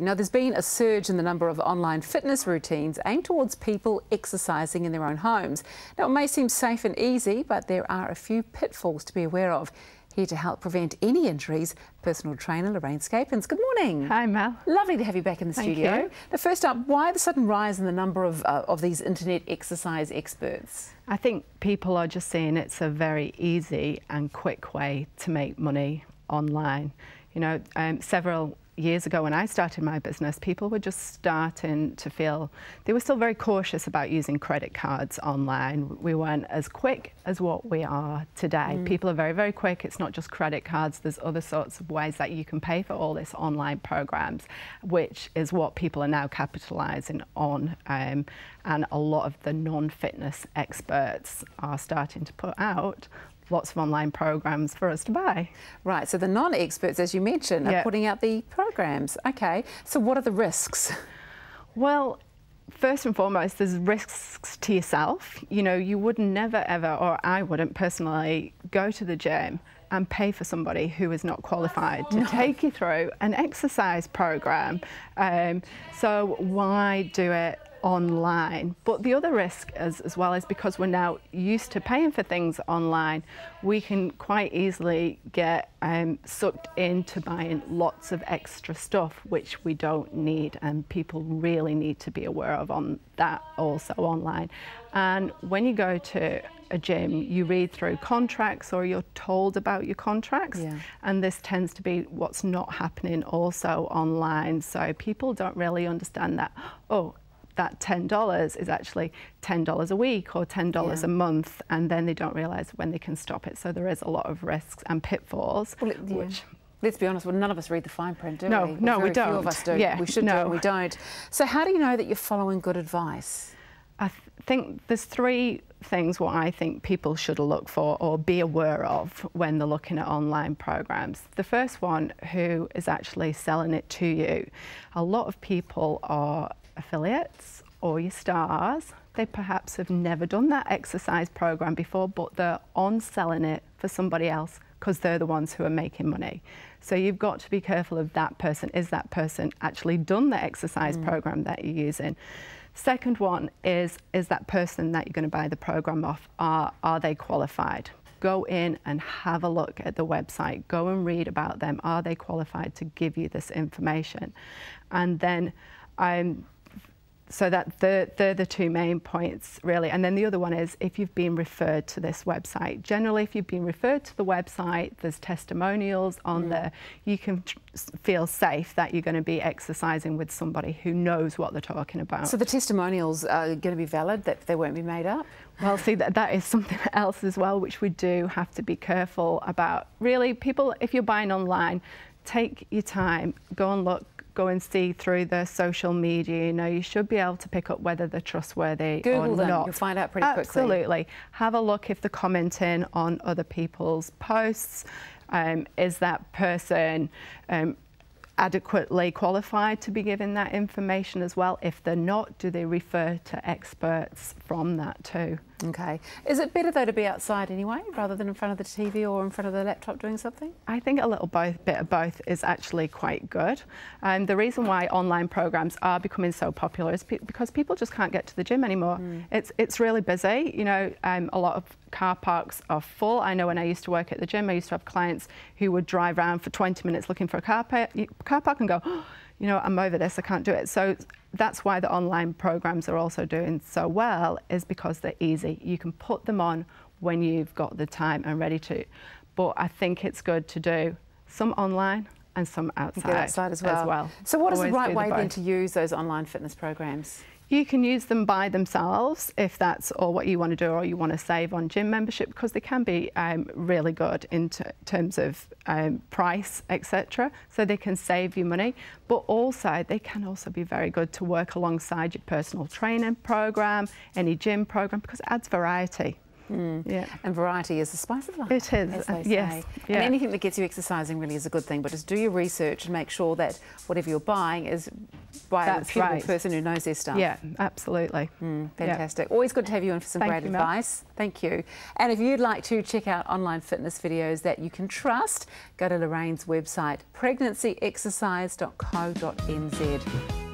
Now, there's been a surge in the number of online fitness routines aimed towards people exercising in their own homes. Now, it may seem safe and easy, but there are a few pitfalls to be aware of. Here to help prevent any injuries, personal trainer Lorraine Scapens. Good morning. Hi, Mel. Lovely to have you back in the Thank studio. You. Now, first up, why the sudden rise in the number of, uh, of these internet exercise experts? I think people are just seeing it's a very easy and quick way to make money online. You know, um, several years ago when I started my business, people were just starting to feel they were still very cautious about using credit cards online. We weren't as quick as what we are today. Mm. People are very, very quick. It's not just credit cards, there's other sorts of ways that you can pay for all this online programs, which is what people are now capitalizing on. Um, and a lot of the non fitness experts are starting to put out lots of online programs for us to buy. Right, so the non-experts, as you mentioned, are yep. putting out the programs. Okay, so what are the risks? Well, first and foremost, there's risks to yourself. You know, you would never ever, or I wouldn't personally, go to the gym and pay for somebody who is not qualified to no. take you through an exercise program. Um, so why do it online. But the other risk as, as well is because we're now used to paying for things online, we can quite easily get um, sucked into buying lots of extra stuff which we don't need and people really need to be aware of on that also online. And when you go to a gym, you read through contracts or you're told about your contracts. Yeah. And this tends to be what's not happening also online. So people don't really understand that, oh, that $10 is actually $10 a week or $10 yeah. a month, and then they don't realise when they can stop it. So there is a lot of risks and pitfalls, well, it, yeah. which Let's be honest, well, none of us read the fine print, do no, we? no, we don't. Few of us do. Yeah, we should no. do, we don't. So how do you know that you're following good advice? I th think there's three things what I think people should look for or be aware of when they're looking at online programs. The first one, who is actually selling it to you. A lot of people are affiliates or your stars. They perhaps have never done that exercise program before, but they're on selling it for somebody else because they're the ones who are making money. So you've got to be careful of that person. Is that person actually done the exercise mm. program that you're using? Second one is, is that person that you're going to buy the program off, are, are they qualified? Go in and have a look at the website. Go and read about them. Are they qualified to give you this information? And then um, so that the, they're the two main points really. And then the other one is if you've been referred to this website. Generally, if you've been referred to the website, there's testimonials on mm. there. You can feel safe that you're going to be exercising with somebody who knows what they're talking about. So the testimonials are going to be valid, that they won't be made up? Well, see, that, that is something else as well, which we do have to be careful about. Really, people, if you're buying online, take your time, go and look go and see through the social media. You know, you should be able to pick up whether they're trustworthy Google or them. not. You'll find out pretty Absolutely. quickly. Absolutely. Have a look if they're commenting on other people's posts. Um, is that person um, adequately qualified to be given that information as well? If they're not, do they refer to experts from that too? Okay. Is it better though to be outside anyway, rather than in front of the TV or in front of the laptop doing something? I think a little both, bit of both is actually quite good. And um, the reason why online programs are becoming so popular is pe because people just can't get to the gym anymore. Mm. It's it's really busy. You know, um, a lot of car parks are full. I know when I used to work at the gym, I used to have clients who would drive around for 20 minutes looking for a car, car park and go. Oh, you know, I'm over this, I can't do it. So that's why the online programs are also doing so well, is because they're easy. You can put them on when you've got the time and ready to. But I think it's good to do some online and some outside, outside as well. as well. So what is Always the right way the then to use those online fitness programs? You can use them by themselves if that's all what you want to do or you want to save on gym membership because they can be um, really good in terms of um, price, etc. So they can save you money, but also they can also be very good to work alongside your personal training program, any gym program because it adds variety. Mm. Yeah. And variety is the spice of life. It is, uh, yes. Yeah. And anything that gets you exercising really is a good thing, but just do your research and make sure that whatever you're buying is by That's a reputable right. person who knows their stuff. Yeah, absolutely. Mm, fantastic. Yeah. Always good to have you in for some Thank great you, advice. Mel. Thank you. And if you'd like to check out online fitness videos that you can trust, go to Lorraine's website, pregnancyexercise.co.nz.